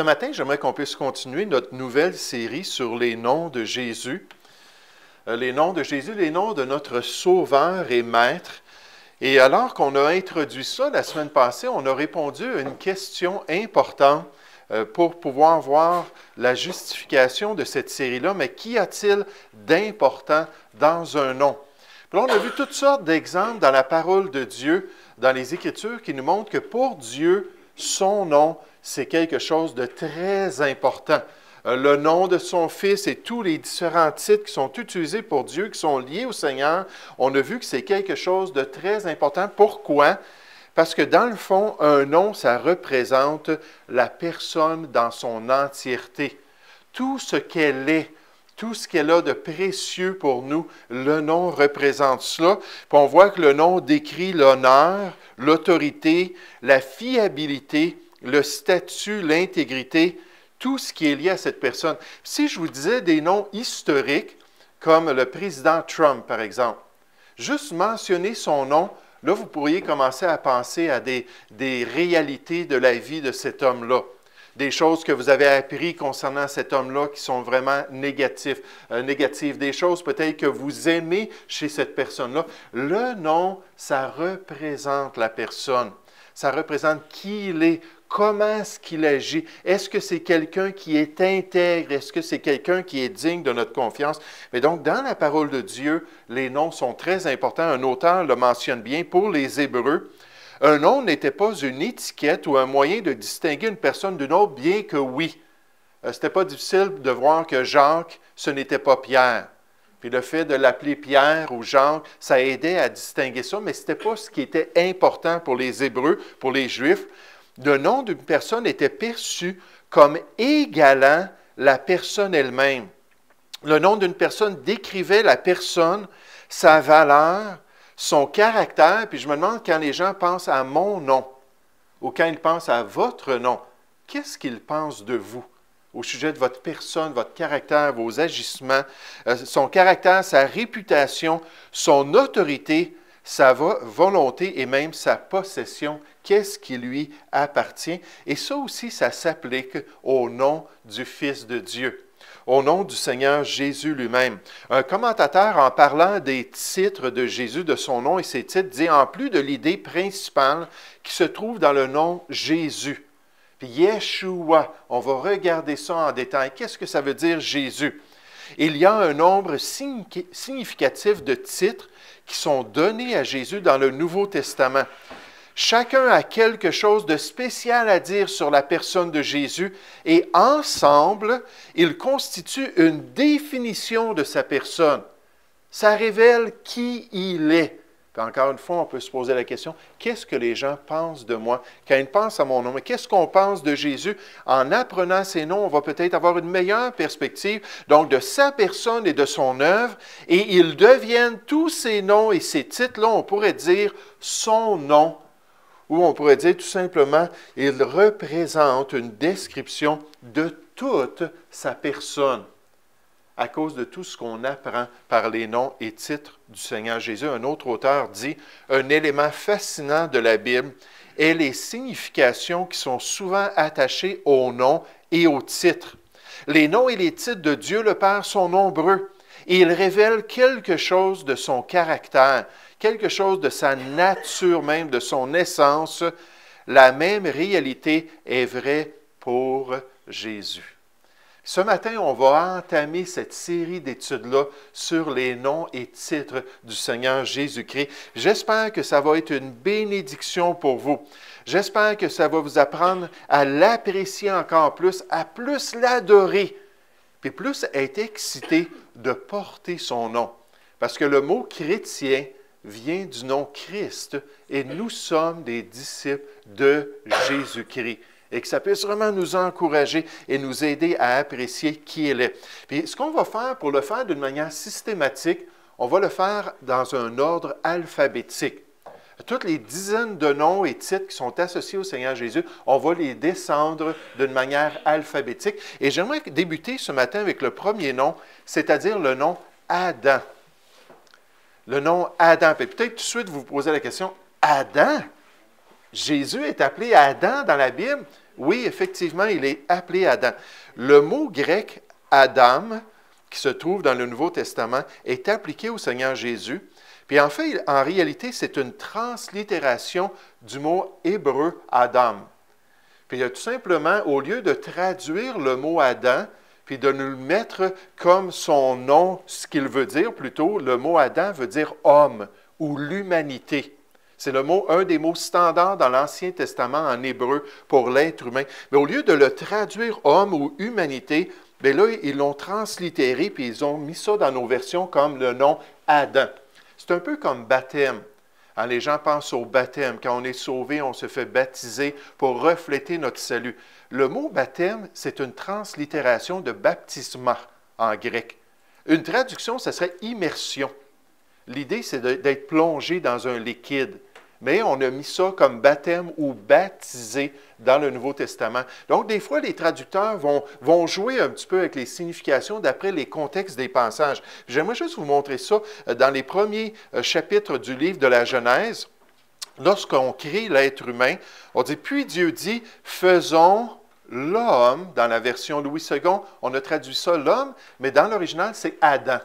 Ce matin, j'aimerais qu'on puisse continuer notre nouvelle série sur les noms de Jésus. Euh, les noms de Jésus, les noms de notre Sauveur et Maître. Et alors qu'on a introduit ça la semaine passée, on a répondu à une question importante euh, pour pouvoir voir la justification de cette série-là. Mais qu'y a-t-il d'important dans un nom? Puis on a vu toutes sortes d'exemples dans la parole de Dieu, dans les Écritures, qui nous montrent que pour Dieu, son nom, c'est quelque chose de très important. Euh, le nom de son Fils et tous les différents titres qui sont utilisés pour Dieu, qui sont liés au Seigneur, on a vu que c'est quelque chose de très important. Pourquoi? Parce que dans le fond, un nom, ça représente la personne dans son entièreté. Tout ce qu'elle est, tout ce qu'elle a de précieux pour nous, le nom représente cela. Puis on voit que le nom décrit l'honneur, l'autorité, la fiabilité, le statut, l'intégrité, tout ce qui est lié à cette personne. Si je vous disais des noms historiques, comme le président Trump, par exemple, juste mentionner son nom, là, vous pourriez commencer à penser à des, réalités de la vie de cet homme-là des choses que vous avez appris concernant cet homme-là qui sont vraiment négatifs, euh, négatives, des choses peut-être que vous aimez chez cette personne-là. Le nom, ça représente la personne. Ça représente qui il est, Comment est-ce qu'il agit? Est-ce que c'est quelqu'un qui est intègre? Est-ce que c'est quelqu'un qui est digne de notre confiance? Mais donc, dans la parole de Dieu, les noms sont très importants. Un auteur le mentionne bien pour les Hébreux. Un nom n'était pas une étiquette ou un moyen de distinguer une personne d'une autre, bien que oui. Euh, ce n'était pas difficile de voir que Jacques, ce n'était pas Pierre. Puis le fait de l'appeler Pierre ou Jacques, ça aidait à distinguer ça, mais ce n'était pas ce qui était important pour les Hébreux, pour les Juifs le nom d'une personne était perçu comme égalant la personne elle-même. Le nom d'une personne décrivait la personne, sa valeur, son caractère, puis je me demande quand les gens pensent à mon nom ou quand ils pensent à votre nom, qu'est-ce qu'ils pensent de vous au sujet de votre personne, votre caractère, vos agissements, euh, son caractère, sa réputation, son autorité, sa volonté et même sa possession, qu'est-ce qui lui appartient. Et ça aussi, ça s'applique au nom du Fils de Dieu, au nom du Seigneur Jésus lui-même. Un commentateur, en parlant des titres de Jésus, de son nom et ses titres, dit en plus de l'idée principale qui se trouve dans le nom Jésus. Puis Yeshua, on va regarder ça en détail. Qu'est-ce que ça veut dire Jésus? Il y a un nombre significatif de titres qui sont donnés à Jésus dans le Nouveau Testament. Chacun a quelque chose de spécial à dire sur la personne de Jésus et ensemble, ils constituent une définition de sa personne. Ça révèle qui il est encore une fois, on peut se poser la question, qu'est-ce que les gens pensent de moi? Quand ils pensent à mon nom, qu'est-ce qu'on pense de Jésus? En apprenant ces noms, on va peut-être avoir une meilleure perspective, donc de sa personne et de son œuvre, et ils deviennent tous ces noms et ces titres-là, on pourrait dire son nom, ou on pourrait dire tout simplement, il représente une description de toute sa personne à cause de tout ce qu'on apprend par les noms et titres du Seigneur Jésus. Un autre auteur dit, un élément fascinant de la Bible est les significations qui sont souvent attachées aux noms et aux titres. Les noms et les titres de Dieu le Père sont nombreux et ils révèlent quelque chose de son caractère, quelque chose de sa nature même, de son essence. La même réalité est vraie pour Jésus. Ce matin, on va entamer cette série d'études-là sur les noms et titres du Seigneur Jésus-Christ. J'espère que ça va être une bénédiction pour vous. J'espère que ça va vous apprendre à l'apprécier encore plus, à plus l'adorer, puis plus être excité de porter son nom. Parce que le mot chrétien vient du nom Christ et nous sommes des disciples de Jésus-Christ et que ça puisse vraiment nous encourager et nous aider à apprécier qui il est. Puis ce qu'on va faire pour le faire d'une manière systématique, on va le faire dans un ordre alphabétique. Toutes les dizaines de noms et titres qui sont associés au Seigneur Jésus, on va les descendre d'une manière alphabétique. Et j'aimerais débuter ce matin avec le premier nom, c'est-à-dire le nom Adam. Le nom Adam. Peut-être tout de suite vous vous posez la question, Adam? Jésus est appelé Adam dans la Bible? Oui, effectivement, il est appelé Adam. Le mot grec Adam, qui se trouve dans le Nouveau Testament, est appliqué au Seigneur Jésus. Puis en fait, en réalité, c'est une translittération du mot hébreu Adam. Puis il a tout simplement, au lieu de traduire le mot Adam, puis de nous le mettre comme son nom, ce qu'il veut dire plutôt, le mot Adam veut dire homme ou l'humanité. C'est le mot, un des mots standards dans l'Ancien Testament en hébreu pour l'être humain. Mais au lieu de le traduire homme ou humanité, bien là, ils l'ont translittéré puis ils ont mis ça dans nos versions comme le nom Adam. C'est un peu comme baptême. Hein, les gens pensent au baptême. Quand on est sauvé, on se fait baptiser pour refléter notre salut. Le mot baptême, c'est une translittération de baptisma en grec. Une traduction, ce serait immersion. L'idée, c'est d'être plongé dans un liquide mais on a mis ça comme baptême ou baptisé dans le Nouveau Testament. Donc, des fois, les traducteurs vont, jouer un petit peu avec les significations d'après les contextes des passages. J'aimerais juste vous montrer ça euh, dans les premiers euh, chapitres du livre de la Genèse. Lorsqu'on crée l'être humain, on dit, puis Dieu dit, faisons l'homme, dans la version Louis II, on a traduit ça l'homme, mais dans l'original, c'est Adam.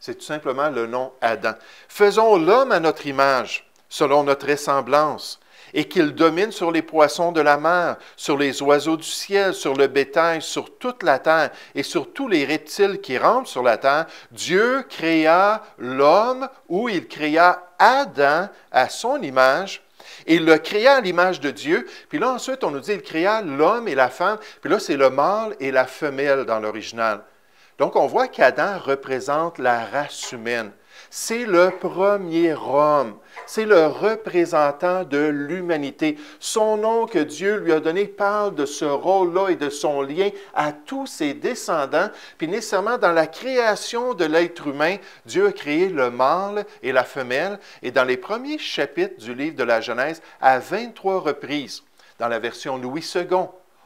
C'est tout simplement le nom Adam. Faisons l'homme à notre image selon notre ressemblance, et qu'il domine sur les poissons de la mer, sur les oiseaux du ciel, sur le bétail, sur toute la terre et sur tous les reptiles qui rampent sur la terre, Dieu créa l'homme ou il créa Adam à son image. Et il le créa à l'image de Dieu. Puis là, ensuite, on nous dit, il créa l'homme et la femme. Puis là, c'est le mâle et la femelle dans l'original. Donc, on voit qu'Adam représente la race humaine. C'est le premier homme. C'est le représentant de l'humanité. Son nom que Dieu lui a donné parle de ce rôle-là et de son lien à tous ses descendants. Puis nécessairement dans la création de l'être humain, Dieu a créé le mâle et la femelle. Et dans les premiers chapitres du livre de la Genèse, à 23 reprises, dans la version Louis II,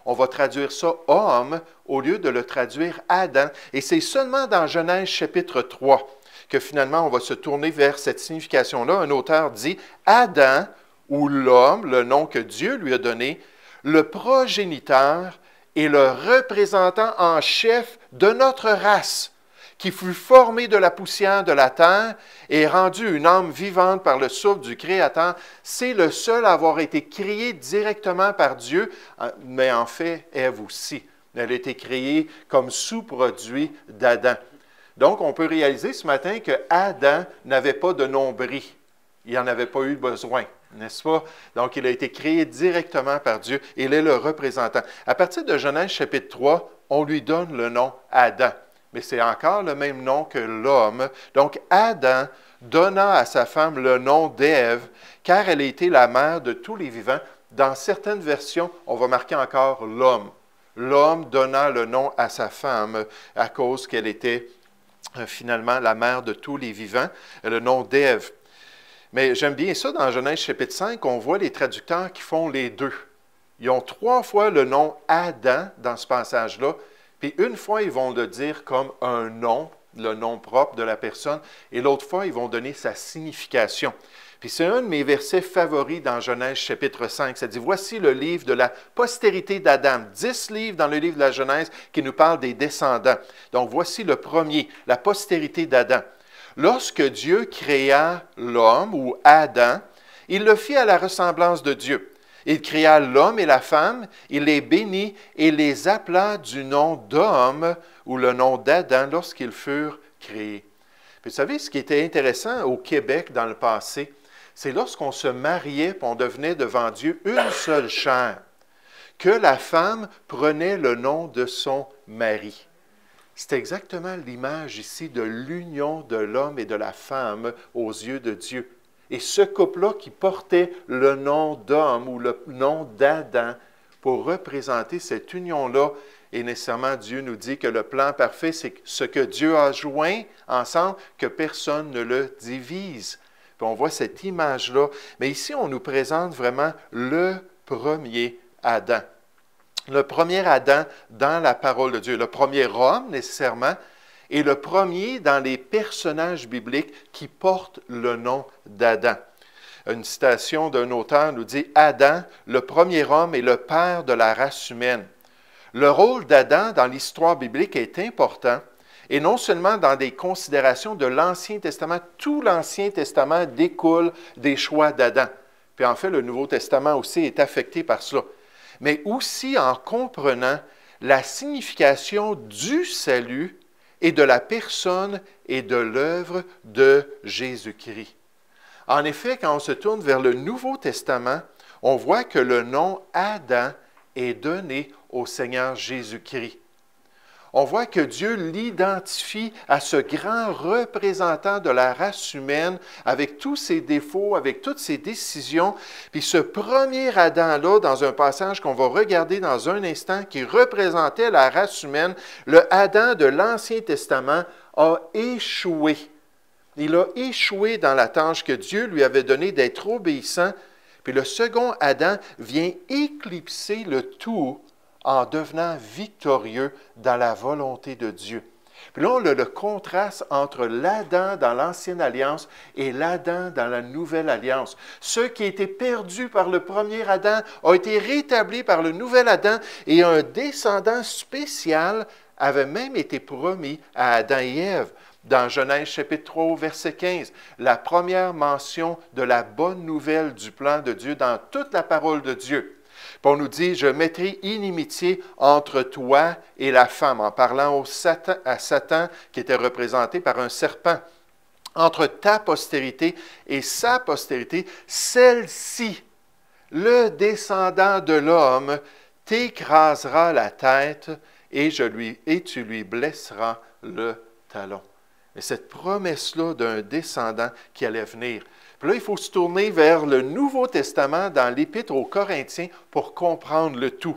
on va traduire ça homme au lieu de le traduire Adam. Et c'est seulement dans Genèse chapitre 3 que finalement on va se tourner vers cette signification-là. Un auteur dit Adam, ou l'homme, le nom que Dieu lui a donné, le progéniteur et le représentant en chef de notre race, qui fut formé de la poussière de la terre et rendu une âme vivante par le souffle du Créateur, c'est le seul à avoir été créé directement par Dieu, mais en fait, Ève aussi. Elle a été créée comme sous-produit d'Adam. Donc, on peut réaliser ce matin que Adam n'avait pas de nombril. Il n'en avait pas eu besoin, n'est-ce pas? Donc, il a été créé directement par Dieu. Il est le représentant. À partir de Genèse chapitre 3, on lui donne le nom Adam. Mais c'est encore le même nom que l'homme. Donc, Adam donna à sa femme le nom d'Ève, car elle été la mère de tous les vivants. Dans certaines versions, on va marquer encore l'homme. L'homme donna le nom à sa femme à cause qu'elle était finalement la mère de tous les vivants, euh, le nom d'Ève. Mais j'aime bien ça dans Genèse chapitre 5, on voit les traducteurs qui font les deux. Ils ont trois fois le nom Adam dans ce passage-là, puis une fois ils vont le dire comme un nom, le nom propre de la personne, et l'autre fois ils vont donner sa signification. Puis c'est un de mes versets favoris dans Genèse chapitre 5. Ça dit, voici le livre de la postérité d'Adam. Dix livres dans le livre de la Genèse qui nous parlent des descendants. Donc voici le premier, la postérité d'Adam. Lorsque Dieu créa l'homme ou Adam, il le fit à la ressemblance de Dieu. Il créa l'homme et la femme, il les bénit et les appela du nom d'homme ou le nom d'Adam lorsqu'ils furent créés. Vous savez, ce qui était intéressant au Québec dans le passé, c'est lorsqu'on se mariait, on devenait devant Dieu une seule chair, que la femme prenait le nom de son mari. C'est exactement l'image ici de l'union de l'homme et de la femme aux yeux de Dieu. Et ce couple-là qui portait le nom d'homme ou le nom d'Adam pour représenter cette union-là, et nécessairement Dieu nous dit que le plan parfait, c'est ce que Dieu a joint ensemble, que personne ne le divise on voit cette image-là. Mais ici, on nous présente vraiment le premier Adam. Le premier Adam dans la parole de Dieu. Le premier homme, nécessairement, et le premier dans les personnages bibliques qui portent le nom d'Adam. une citation d'un auteur nous dit Adam, le premier homme, est le père de la race humaine. Le rôle d'Adam dans l'histoire biblique est important, et non seulement dans des considérations de l'Ancien Testament, tout l'Ancien Testament découle des choix d'Adam. Puis en fait, le Nouveau Testament aussi est affecté par cela. Mais aussi en comprenant la signification du salut et de la personne et de l'œuvre de Jésus-Christ. En effet, quand on se tourne vers le Nouveau Testament, on voit que le nom Adam est donné au Seigneur Jésus-Christ on voit que Dieu l'identifie à ce grand représentant de la race humaine avec tous ses défauts, avec toutes ses décisions. Puis ce premier Adam-là, dans un passage qu'on va regarder dans un instant, qui représentait la race humaine, le Adam de l'Ancien Testament a échoué. Il a échoué dans la tâche que Dieu lui avait donnée d'être obéissant. Puis le second Adam vient éclipser le tout en devenant victorieux dans la volonté de Dieu. Puis là, on a le contraste entre l'Adam dans l'Ancienne Alliance et l'Adam dans la Nouvelle Alliance. Ceux qui étaient perdus par le premier Adam ont été rétablis par le nouvel Adam et un descendant spécial avait même été promis à Adam et Ève. Dans Genèse chapitre 3, verset 15, la première mention de la bonne nouvelle du plan de Dieu dans toute la parole de Dieu. Puis nous dit, je mettrai inimitié entre toi et la femme, en parlant au Satan, à Satan qui était représenté par un serpent. Entre ta postérité et sa postérité, celle-ci, le descendant de l'homme, t'écrasera la tête et, je lui, et tu lui blesseras le talon. Et cette promesse-là d'un descendant qui allait venir, puis là, il faut se tourner vers le Nouveau Testament dans l'Épître aux Corinthiens pour comprendre le tout.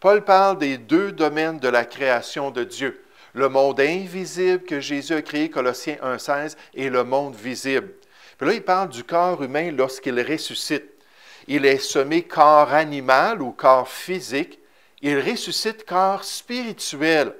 Paul parle des deux domaines de la création de Dieu. Le monde invisible que Jésus a créé, Colossiens 1,16, et le monde visible. Puis là, il parle du corps humain lorsqu'il ressuscite. Il est semé corps animal ou corps physique. Il ressuscite corps spirituel.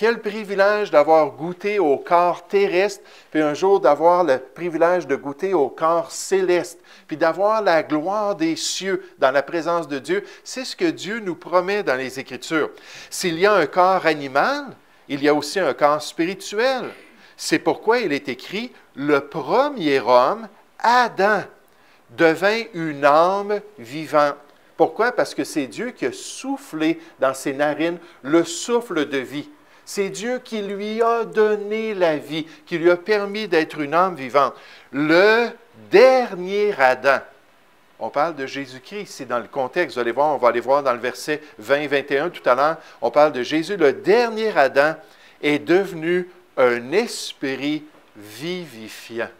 Quel privilège d'avoir goûté au corps terrestre, puis un jour d'avoir le privilège de goûter au corps céleste, puis d'avoir la gloire des cieux dans la présence de Dieu. C'est ce que Dieu nous promet dans les Écritures. S'il y a un corps animal, il y a aussi un corps spirituel. C'est pourquoi il est écrit, le premier homme, Adam, devint une âme vivante. Pourquoi? Parce que c'est Dieu qui a soufflé dans ses narines le souffle de vie. C'est Dieu qui lui a donné la vie, qui lui a permis d'être une âme vivante. Le dernier Adam. On parle de Jésus-Christ c'est dans le contexte. Vous allez voir, on va aller voir dans le verset 20-21 tout à l'heure. On parle de Jésus. Le dernier Adam est devenu un esprit vivifiant.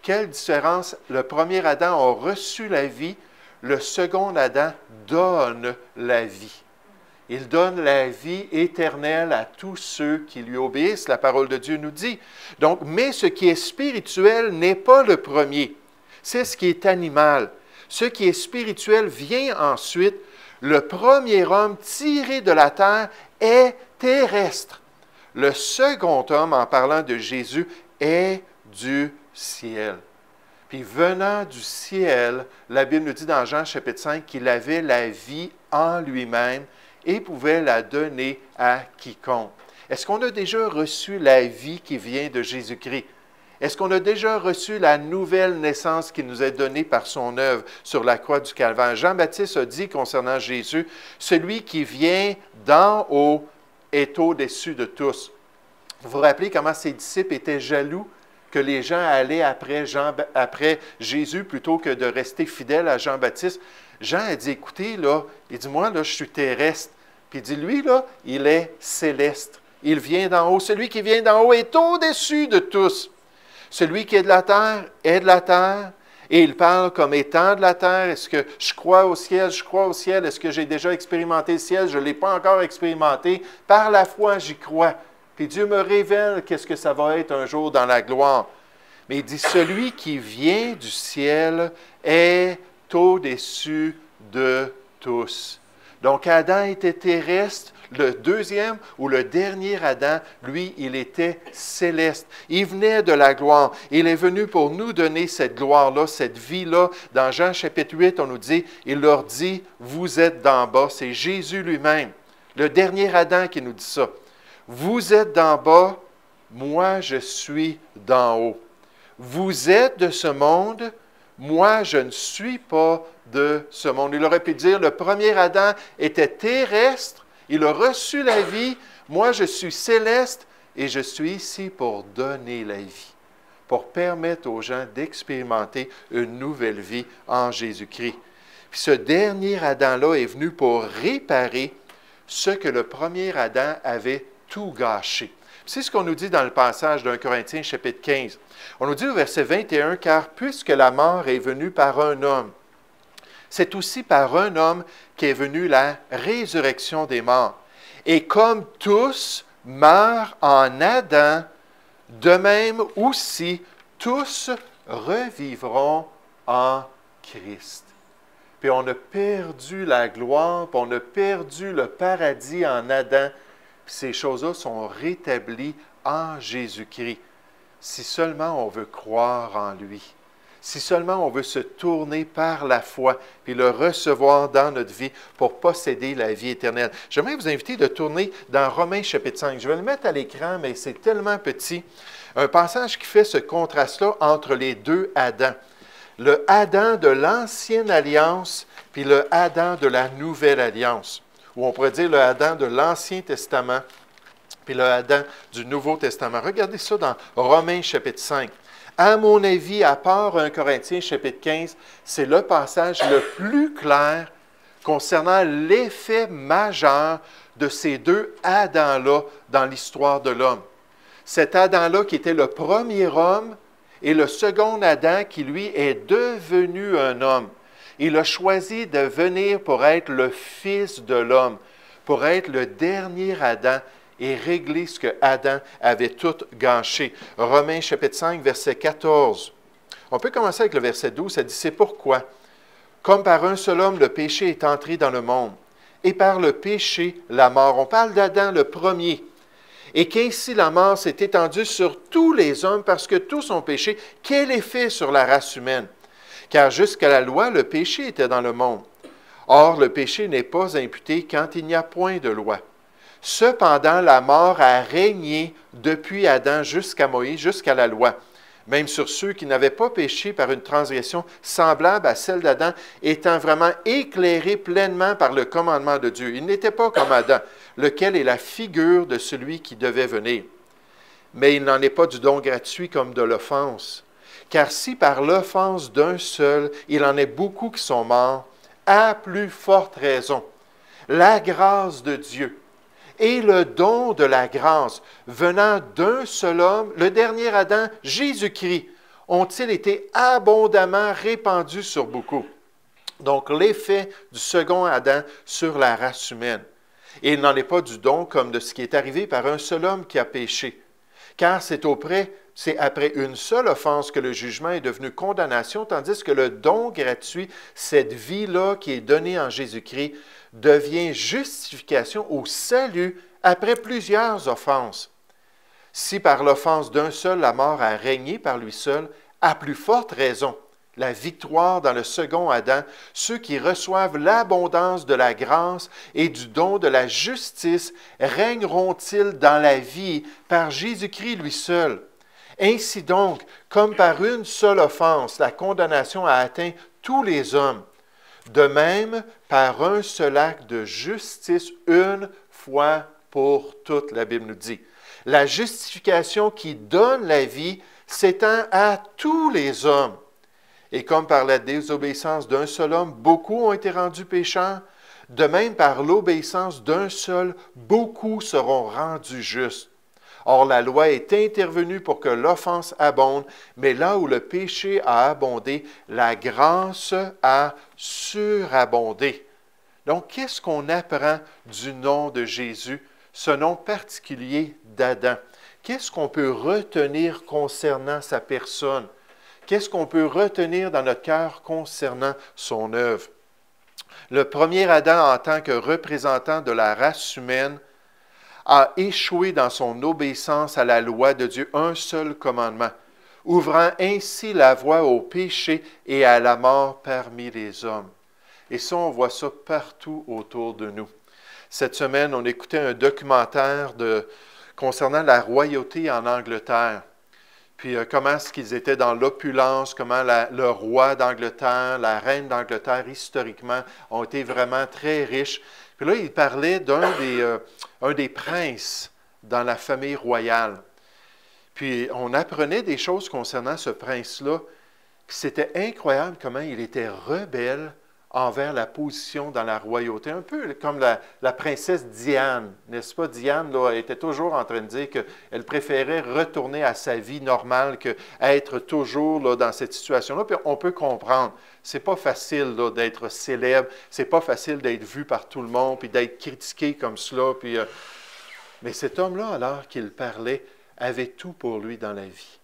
Quelle différence. Le premier Adam a reçu la vie, le second Adam donne la vie. Il donne la vie éternelle à tous ceux qui lui obéissent, la parole de Dieu nous dit. Donc, mais ce qui est spirituel n'est pas le premier, c'est ce qui est animal. Ce qui est spirituel vient ensuite. Le premier homme tiré de la terre est terrestre. Le second homme, en parlant de Jésus, est du ciel. Puis venant du ciel, la Bible nous dit dans Jean chapitre 5 qu'il avait la vie en lui-même et pouvait la donner à quiconque. Est-ce qu'on a déjà reçu la vie qui vient de Jésus-Christ? Est-ce qu'on a déjà reçu la nouvelle naissance qui nous est donnée par son œuvre sur la croix du Calvaire? Jean-Baptiste a dit concernant Jésus, celui qui vient d'en haut est au-dessus de tous. Vous vous rappelez comment ses disciples étaient jaloux que les gens allaient après, Jean, après Jésus plutôt que de rester fidèles à Jean-Baptiste? Jean a dit, écoutez, là, il dit, moi, là, je suis terrestre. Puis il dit, lui, là, il est céleste. Il vient d'en haut. Celui qui vient d'en haut est au-dessus de tous. Celui qui est de la terre est de la terre. Et il parle comme étant de la terre. Est-ce que je crois au ciel? Je crois au ciel. Est-ce que j'ai déjà expérimenté le ciel? Je ne l'ai pas encore expérimenté. Par la foi, j'y crois. Puis Dieu me révèle qu'est-ce que ça va être un jour dans la gloire. Mais il dit, celui qui vient du ciel est au-dessus de tous. Donc Adam était terrestre, le deuxième ou le dernier Adam, lui, il était céleste. Il venait de la gloire. Il est venu pour nous donner cette gloire-là, cette vie-là. Dans Jean chapitre 8, on nous dit, il leur dit, vous êtes d'en bas. C'est Jésus lui-même, le dernier Adam qui nous dit ça. Vous êtes d'en bas, moi je suis d'en haut. Vous êtes de ce monde, moi je ne suis pas de ce monde. Il aurait pu dire, le premier Adam était terrestre, il a reçu la vie, moi je suis céleste et je suis ici pour donner la vie, pour permettre aux gens d'expérimenter une nouvelle vie en Jésus-Christ. Ce dernier Adam-là est venu pour réparer ce que le premier Adam avait tout gâché. C'est ce qu'on nous dit dans le passage d'un Corinthiens chapitre 15. On nous dit au verset 21, car puisque la mort est venue par un homme, c'est aussi par un homme qu'est venue la résurrection des morts. Et comme tous meurent en Adam, de même aussi tous revivront en Christ. Puis on a perdu la gloire, on a perdu le paradis en Adam. Ces choses-là sont rétablies en Jésus-Christ. Si seulement on veut croire en lui si seulement on veut se tourner par la foi, puis le recevoir dans notre vie pour posséder la vie éternelle. J'aimerais vous inviter de tourner dans Romains chapitre 5. Je vais le mettre à l'écran, mais c'est tellement petit. Un passage qui fait ce contraste-là entre les deux Adams. Le Adam de l'ancienne alliance, puis le Adam de la nouvelle alliance. Ou on pourrait dire le Adam de l'Ancien Testament, puis le Adam du Nouveau Testament. Regardez ça dans Romains chapitre 5 à mon avis, à part 1 Corinthiens chapitre 15, c'est le passage le plus clair concernant l'effet majeur de ces deux Adams-là dans l'histoire de l'homme. Cet Adam-là qui était le premier homme et le second Adam qui, lui, est devenu un homme. Il a choisi de venir pour être le fils de l'homme, pour être le dernier Adam et régler ce que Adam avait tout gâché. Romains chapitre 5, verset 14. On peut commencer avec le verset 12, ça dit, c'est pourquoi, comme par un seul homme, le péché est entré dans le monde, et par le péché, la mort. On parle d'Adam le premier. Et qu'ainsi la mort s'est étendue sur tous les hommes parce que tous ont péché. Quel effet sur la race humaine? Car jusqu'à la loi, le péché était dans le monde. Or, le péché n'est pas imputé quand il n'y a point de loi. Cependant, la mort a régné depuis Adam jusqu'à Moïse, jusqu'à la loi, même sur ceux qui n'avaient pas péché par une transgression semblable à celle d'Adam, étant vraiment éclairés pleinement par le commandement de Dieu. Il n'était pas comme Adam, lequel est la figure de celui qui devait venir. Mais il n'en est pas du don gratuit comme de l'offense. Car si par l'offense d'un seul, il en est beaucoup qui sont morts, à plus forte raison, la grâce de Dieu, et le don de la grâce venant d'un seul homme, le dernier Adam, Jésus-Christ, ont-ils été abondamment répandus sur beaucoup. Donc l'effet du second Adam sur la race humaine. Et il n'en est pas du don comme de ce qui est arrivé par un seul homme qui a péché. Car c'est auprès, c'est après une seule offense que le jugement est devenu condamnation, tandis que le don gratuit, cette vie-là qui est donnée en Jésus-Christ, devient justification au salut après plusieurs offenses. Si par l'offense d'un seul la mort a régné par lui seul, à plus forte raison, la victoire dans le second Adam, ceux qui reçoivent l'abondance de la grâce et du don de la justice régneront-ils dans la vie par Jésus-Christ lui seul? Ainsi donc, comme par une seule offense, la condamnation a atteint tous les hommes, de même, par un seul acte de justice, une fois pour toute, la Bible nous dit. La justification qui donne la vie s'étend à tous les hommes. Et comme par la désobéissance d'un seul homme, beaucoup ont été rendus pécheurs, de même par l'obéissance d'un seul, beaucoup seront rendus justes. Or, la loi est intervenue pour que l'offense abonde, mais là où le péché a abondé, la grâce a surabondé. Donc, qu'est-ce qu'on apprend du nom de Jésus, ce nom particulier d'Adam? Qu'est-ce qu'on peut retenir concernant sa personne? Qu'est-ce qu'on peut retenir dans notre cœur concernant son œuvre? Le premier Adam, en tant que représentant de la race humaine, a échoué dans son obéissance à la loi de Dieu, un seul commandement, ouvrant ainsi la voie au péché et à la mort parmi les hommes. Et ça, on voit ça partout autour de nous. Cette semaine, on écoutait un documentaire concernant la royauté en Angleterre. Puis euh, comment est-ce qu'ils étaient dans l'opulence, comment le roi d'Angleterre, la reine d'Angleterre, historiquement, ont été vraiment très riches. Puis là, il parlait d'un des, euh, des princes dans la famille royale. Puis on apprenait des choses concernant ce prince-là. C'était incroyable comment il était rebelle envers la position dans la royauté, un peu comme la, princesse Diane, n'est-ce pas? Diane là, était toujours en train de dire qu'elle préférait retourner à sa vie normale qu'être toujours là, dans cette situation-là. Puis on peut comprendre, c'est pas facile d'être célèbre, c'est pas facile d'être vu par tout le monde, puis d'être critiqué comme cela. Puis, euh, Mais cet homme-là, alors qu'il parlait, avait tout pour lui dans la vie.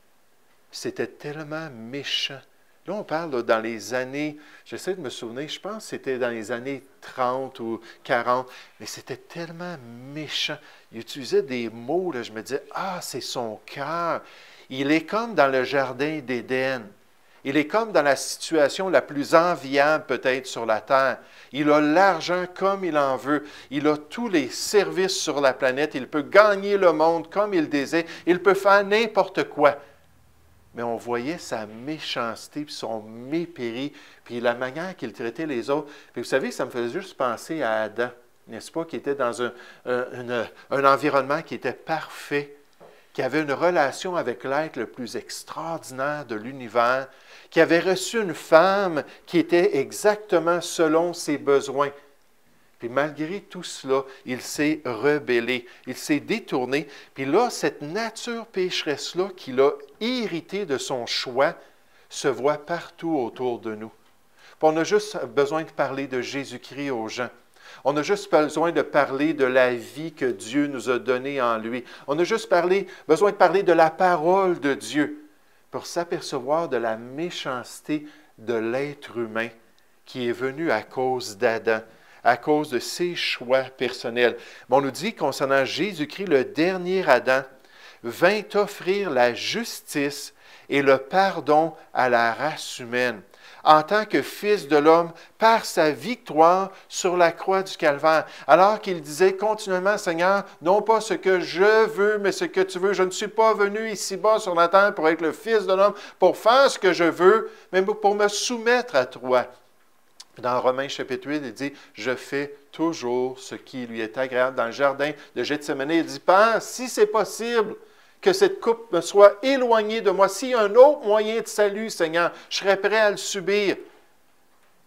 C'était tellement méchant Là, on parle dans les années, j'essaie de me souvenir, je pense que c'était dans les années 30 ou 40, mais c'était tellement méchant. Il utilisait des mots, là, je me disais, ah, c'est son cœur. Il est comme dans le jardin d'Éden. Il est comme dans la situation la plus enviable peut-être sur la terre. Il a l'argent comme il en veut. Il a tous les services sur la planète. Il peut gagner le monde comme il désire. Il peut faire n'importe quoi mais on voyait sa méchanceté, puis son mépris, puis la manière qu'il traitait les autres. Puis vous savez, ça me faisait juste penser à Adam, n'est-ce pas, qui était dans un, un, environnement qui était parfait, qui avait une relation avec l'être le plus extraordinaire de l'univers, qui avait reçu une femme qui était exactement selon ses besoins. Puis malgré tout cela, il s'est rebellé, il s'est détourné. Puis là, cette nature pécheresse-là qui l'a irrité de son choix se voit partout autour de nous. On a juste besoin de parler de Jésus-Christ aux gens. On a juste besoin de parler de la vie que Dieu nous a donnée en lui. On a juste besoin de parler de la parole de Dieu pour s'apercevoir de la méchanceté de l'être humain qui est venu à cause d'Adam à cause de ses choix personnels. on nous dit concernant Jésus-Christ, le dernier Adam, vint offrir la justice et le pardon à la race humaine en tant que fils de l'homme par sa victoire sur la croix du calvaire. Alors qu'il disait continuellement, Seigneur, non pas ce que je veux, mais ce que tu veux. Je ne suis pas venu ici-bas sur la terre pour être le fils de l'homme, pour faire ce que je veux, mais pour me soumettre à toi. Dans Romains chapitre 8, il dit, je fais toujours ce qui lui est agréable. Dans le jardin de Gethsemane, il dit, Père, si c'est possible que cette coupe me soit éloignée de moi, s'il y a un autre moyen de salut, Seigneur, je serais prêt à le subir.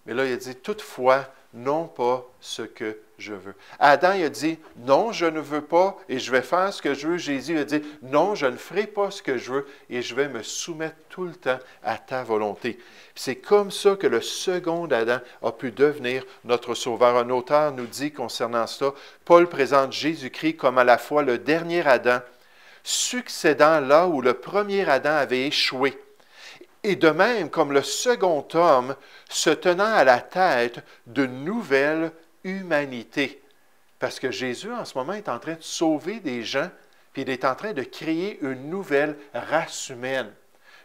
Mais là, il dit, toutefois, non pas ce que je veux. Adam il a dit, non, je ne veux pas et je vais faire ce que je veux. Jésus a dit, non, je ne ferai pas ce que je veux et je vais me soumettre tout le temps à ta volonté. C'est comme ça que le second Adam a pu devenir notre sauveur. Un auteur nous dit concernant ça, Paul présente Jésus-Christ comme à la fois le dernier Adam, succédant là où le premier Adam avait échoué et de même comme le second homme se tenant à la tête de nouvelle humanité. Parce que Jésus, en ce moment, est en train de sauver des gens, puis il est en train de créer une nouvelle race humaine.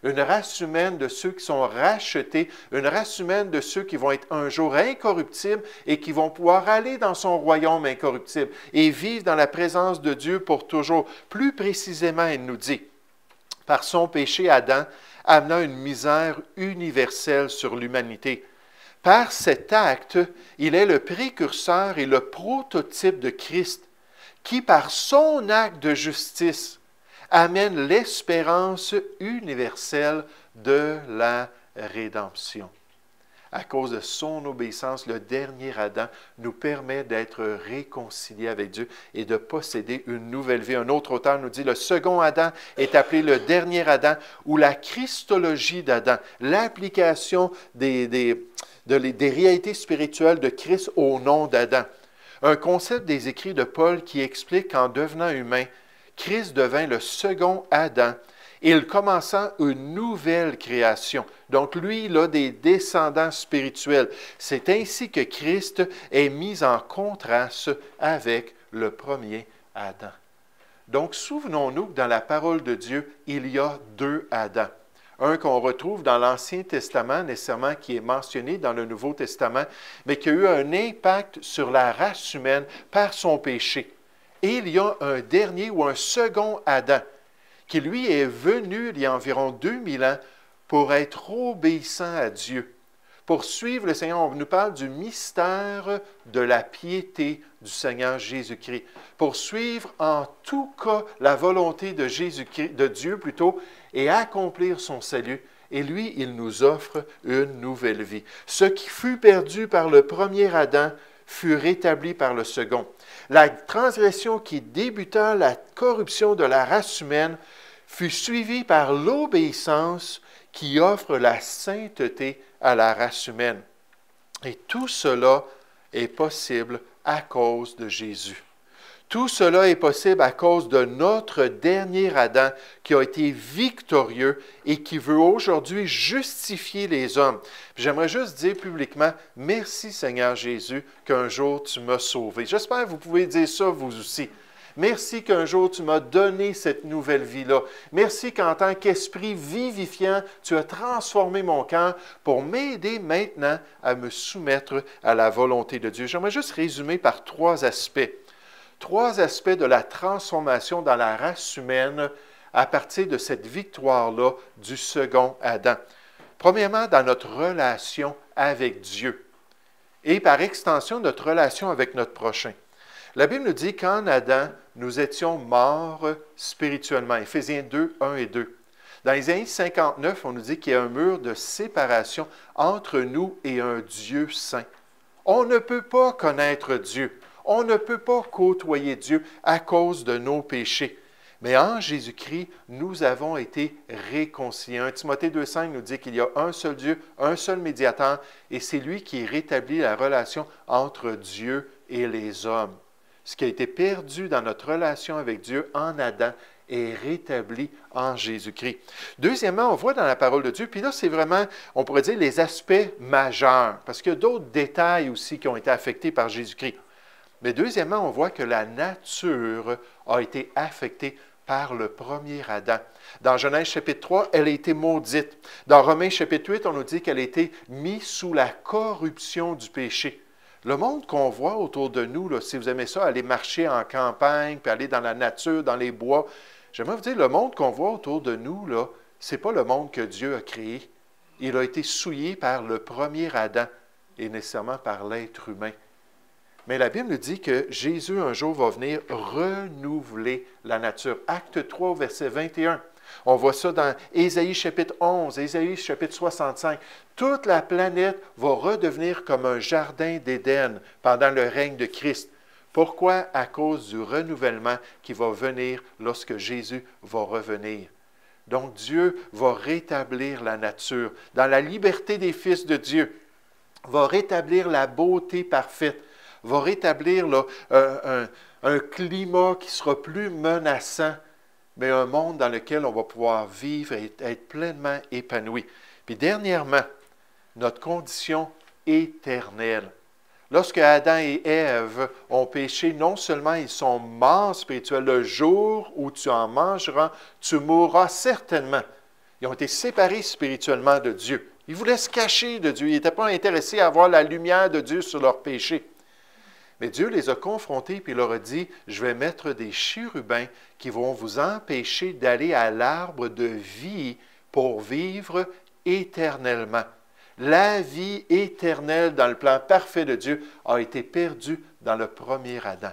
Une race humaine de ceux qui sont rachetés, une race humaine de ceux qui vont être un jour incorruptibles et qui vont pouvoir aller dans son royaume incorruptible et vivre dans la présence de Dieu pour toujours. Plus précisément, il nous dit, par son péché, Adam amenant une misère universelle sur l'humanité. Par cet acte, il est le précurseur et le prototype de Christ, qui par son acte de justice amène l'espérance universelle de la rédemption à cause de son obéissance, le dernier Adam nous permet d'être réconciliés avec Dieu et de posséder une nouvelle vie. Un autre auteur nous dit, le second Adam est appelé le dernier Adam ou la christologie d'Adam, l'application des, des, des réalités spirituelles de Christ au nom d'Adam. Un concept des écrits de Paul qui explique qu'en devenant humain, Christ devint le second Adam il commença une nouvelle création. Donc lui, il a des descendants spirituels. C'est ainsi que Christ est mis en contraste avec le premier Adam. Donc souvenons-nous que dans la parole de Dieu, il y a deux Adams. Un qu'on retrouve dans l'Ancien Testament, nécessairement qui est mentionné dans le Nouveau Testament, mais qui a eu un impact sur la race humaine par son péché. Et il y a un dernier ou un second Adam qui lui est venu il y a environ 2000 ans pour être obéissant à Dieu, pour suivre le Seigneur. On nous parle du mystère de la piété du Seigneur Jésus-Christ, pour suivre en tout cas la volonté de Jésus-Christ, de Dieu plutôt, et accomplir son salut. Et lui, il nous offre une nouvelle vie. Ce qui fut perdu par le premier Adam fut rétabli par le second. La transgression qui débuta la corruption de la race humaine fut suivie par l'obéissance qui offre la sainteté à la race humaine. Et tout cela est possible à cause de Jésus. Tout cela est possible à cause de notre dernier Adam qui a été victorieux et qui veut aujourd'hui justifier les hommes. J'aimerais juste dire publiquement, merci Seigneur Jésus qu'un jour tu m'as sauvé. J'espère que vous pouvez dire ça vous aussi. Merci qu'un jour tu m'as donné cette nouvelle vie-là. Merci qu'en tant qu'esprit vivifiant, tu as transformé mon cœur pour m'aider maintenant à me soumettre à la volonté de Dieu. J'aimerais juste résumer par trois aspects. Trois aspects de la transformation dans la race humaine à partir de cette victoire-là du second Adam. Premièrement, dans notre relation avec Dieu et par extension notre relation avec notre prochain. La Bible nous dit qu'en Adam, nous étions morts spirituellement. Éphésiens 2, 1 et 2. Dans Isaïe 59, on nous dit qu'il y a un mur de séparation entre nous et un Dieu saint. On ne peut pas connaître Dieu. On ne peut pas côtoyer Dieu à cause de nos péchés. Mais en Jésus-Christ, nous avons été réconciliés. 1 Timothée 2,5 nous dit qu'il y a un seul Dieu, un seul médiateur, et c'est lui qui rétablit la relation entre Dieu et les hommes ce qui a été perdu dans notre relation avec Dieu en Adam est rétabli en Jésus-Christ. Deuxièmement, on voit dans la parole de Dieu, puis là, c'est vraiment, on pourrait dire, les aspects majeurs, parce qu'il y a d'autres détails aussi qui ont été affectés par Jésus-Christ. Mais deuxièmement, on voit que la nature a été affectée par le premier Adam. Dans Genèse chapitre 3, elle a été maudite. Dans Romains chapitre 8, on nous dit qu'elle a été mise sous la corruption du péché. Le monde qu'on voit autour de nous, si vous aimez ça, aller marcher en campagne, puis aller dans la nature, dans les bois, j'aimerais vous dire, le monde qu'on voit autour de nous, ce n'est pas le monde que Dieu a créé. Il a été souillé par le premier Adam et nécessairement par l'être humain. Mais la Bible nous dit que Jésus un jour va venir renouveler la nature. Acte 3, verset 21. On voit ça dans Ésaïe chapitre 11, Ésaïe chapitre 65. Toute la planète va redevenir comme un jardin d'Éden pendant le règne de Christ. Pourquoi? À cause du renouvellement qui va venir lorsque Jésus va revenir. Donc Dieu va rétablir la nature dans la liberté des fils de Dieu, va rétablir la beauté parfaite, va rétablir un, un climat qui sera plus menaçant mais un monde dans lequel on va pouvoir vivre et être pleinement épanoui. Puis dernièrement, notre condition éternelle. Lorsque Adam et Ève ont péché, non seulement ils sont morts spirituels, le jour où tu en mangeras, tu mourras certainement. Ils ont été séparés spirituellement de Dieu. Ils voulaient se cacher de Dieu. Ils n'étaient pas intéressés à voir la lumière de Dieu sur leurs péchés. Mais Dieu les a confrontés et leur a dit, je vais mettre des chérubins qui vont vous empêcher d'aller à l'arbre de vie pour vivre éternellement. La vie éternelle dans le plan parfait de Dieu a été perdue dans le premier Adam.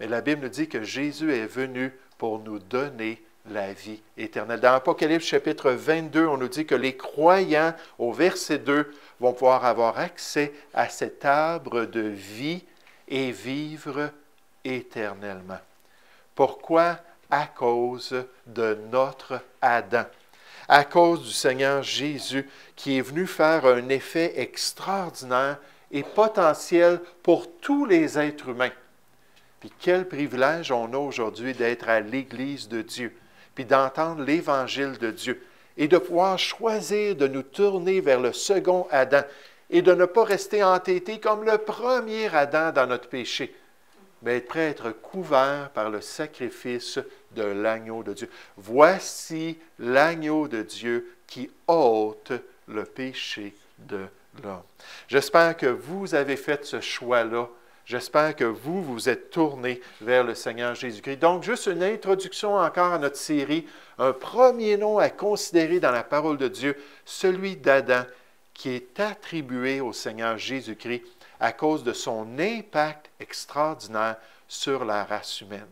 Mais la Bible nous dit que Jésus est venu pour nous donner la vie éternelle. Dans Apocalypse chapitre 22, on nous dit que les croyants, au verset 2, vont pouvoir avoir accès à cet arbre de vie et vivre éternellement. Pourquoi? À cause de notre Adam, à cause du Seigneur Jésus qui est venu faire un effet extraordinaire et potentiel pour tous les êtres humains. Puis quel privilège on a aujourd'hui d'être à l'Église de Dieu. puis d'entendre l'Évangile de Dieu et de pouvoir choisir de nous tourner vers le second Adam et de ne pas rester entêté comme le premier Adam dans notre péché, mais être prêt à être couvert par le sacrifice de l'agneau de Dieu. Voici l'agneau de Dieu qui ôte le péché de l'homme. J'espère que vous avez fait ce choix-là. J'espère que vous vous êtes tourné vers le Seigneur Jésus-Christ. Donc, juste une introduction encore à notre série, un premier nom à considérer dans la parole de Dieu, celui d'Adam, qui est attribué au Seigneur Jésus-Christ à cause de son impact extraordinaire sur la race humaine.